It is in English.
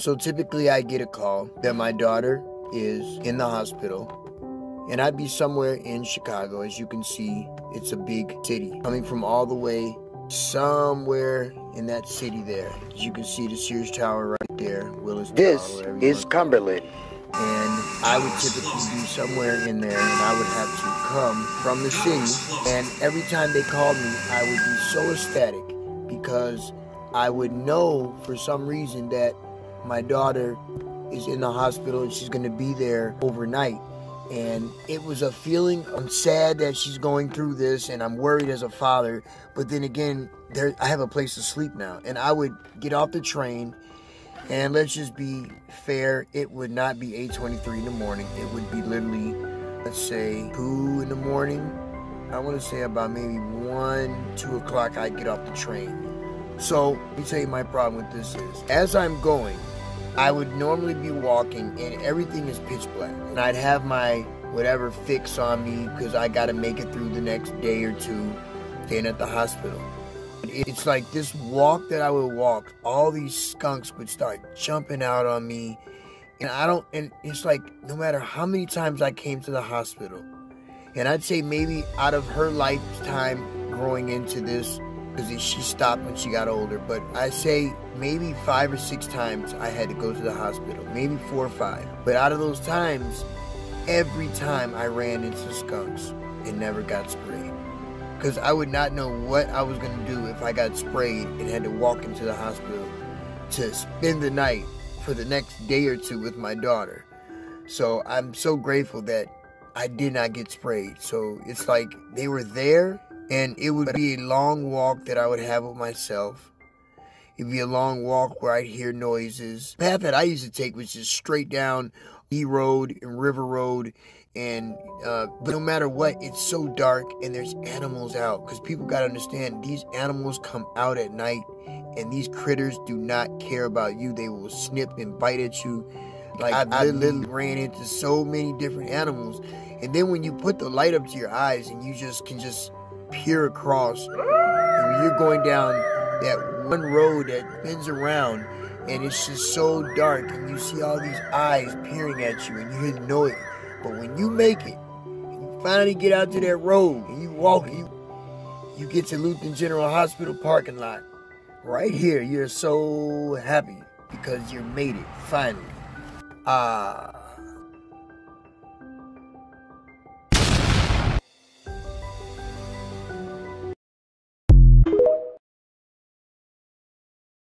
So typically I get a call that my daughter is in the hospital and I'd be somewhere in Chicago. As you can see, it's a big city. Coming from all the way somewhere in that city there. As you can see the Sears Tower right there, Willis This Tower, is Cumberland. and I would typically be somewhere in there and I would have to come from the city and every time they called me I would be so ecstatic because I would know for some reason that my daughter is in the hospital and she's going to be there overnight and it was a feeling I'm sad that she's going through this and I'm worried as a father but then again there I have a place to sleep now and I would get off the train and let's just be fair, it would not be 8.23 in the morning. It would be literally, let's say, 2 in the morning. I want to say about maybe 1, 2 o'clock I'd get off the train. So, let me tell you my problem with this is, as I'm going, I would normally be walking and everything is pitch black. And I'd have my whatever fix on me because I got to make it through the next day or two staying at the hospital. It's like this walk that I would walk, all these skunks would start jumping out on me. And I don't, and it's like no matter how many times I came to the hospital, and I'd say maybe out of her lifetime growing into this, because she stopped when she got older, but I say maybe five or six times I had to go to the hospital, maybe four or five. But out of those times, every time I ran into skunks and never got sprayed because I would not know what I was going to do if I got sprayed and had to walk into the hospital to spend the night for the next day or two with my daughter. So I'm so grateful that I did not get sprayed. So it's like they were there and it would be a long walk that I would have with myself. It'd be a long walk where I'd hear noises. The path that I used to take was just straight down E Road and River Road. And uh, but no matter what it's so dark and there's animals out. Because people got to understand these animals come out at night and these critters do not care about you. They will snip and bite at you. Like i, I literally ran into so many different animals. And then when you put the light up to your eyes and you just can just peer across and you're going down that one road that bends around and it's just so dark and you see all these eyes peering at you and you hear the noise but when you make it, and you finally get out to that road and you walk, you you get to Lutheran General Hospital parking lot. Right here, you're so happy because you made it finally. Ah.